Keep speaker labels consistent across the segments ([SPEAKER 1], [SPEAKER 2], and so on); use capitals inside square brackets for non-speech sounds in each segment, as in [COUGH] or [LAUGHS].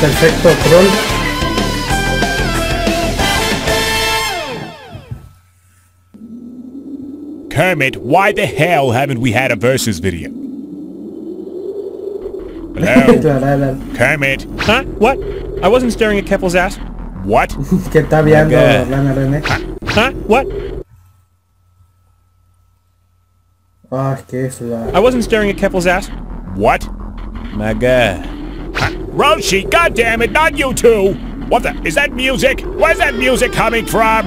[SPEAKER 1] Perfecto, troll.
[SPEAKER 2] Kermit, why the hell haven't we had a versus video? Hello? [LAUGHS]
[SPEAKER 1] Claro, claro.
[SPEAKER 2] Kermit?
[SPEAKER 3] Huh? What? I wasn't staring at Keppel's ass.
[SPEAKER 2] What? [LAUGHS]
[SPEAKER 1] que está viendo
[SPEAKER 3] Ok.
[SPEAKER 1] Lana René.
[SPEAKER 3] Huh? What?
[SPEAKER 1] Ah, que es la...
[SPEAKER 3] I wasn't staring at Keppel's ass.
[SPEAKER 2] What?
[SPEAKER 3] My God.
[SPEAKER 2] Roshi, goddammit, not you two! What the? Is that music? Where's that music coming from?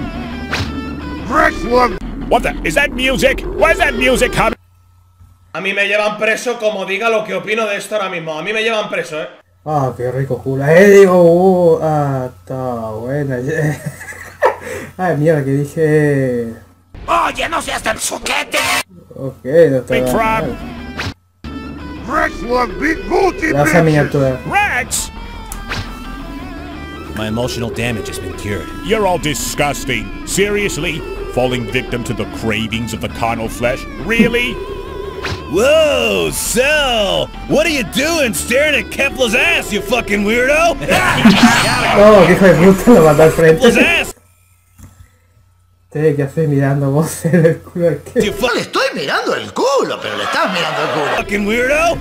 [SPEAKER 2] What the? Is that music? Where's that music coming?
[SPEAKER 4] A mí me llevan preso como diga lo que opino de esto ahora mismo. A mí me llevan preso, ¿eh?
[SPEAKER 1] Ah, qué rico culo. Eh, digo, uh, ah, está buena. [LAUGHS] Ay, mierda, que dije...
[SPEAKER 5] Oye, no seas tan soquete.
[SPEAKER 1] Ok, no está
[SPEAKER 2] Big. Frog.
[SPEAKER 1] Baja miniatura.
[SPEAKER 2] Rex!
[SPEAKER 3] My emotional damage has been cured.
[SPEAKER 2] You're all disgusting. Seriously? Falling victim to the cravings of the carnal flesh? Really?
[SPEAKER 6] Whoa, Cell! What are you doing staring at Kepler's ass, you fucking weirdo? [LAUGHS] [LAUGHS]
[SPEAKER 1] oh, que hijo de puta lo mandó al frente.
[SPEAKER 6] Kepler's ass,
[SPEAKER 1] Te que haces mirando vos en el culo al que...
[SPEAKER 6] fu-
[SPEAKER 5] Le estoy mirando el culo, pero le estás mirando el culo.
[SPEAKER 6] fucking weirdo!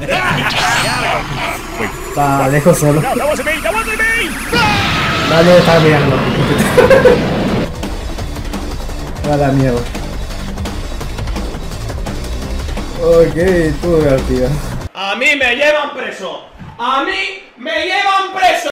[SPEAKER 1] Va, dejo solo.
[SPEAKER 2] No, me!
[SPEAKER 1] Dale, estaba mirando. A la mierda. Ok, estuvo divertido.
[SPEAKER 4] A mí me llevan preso. A mí me llevan preso.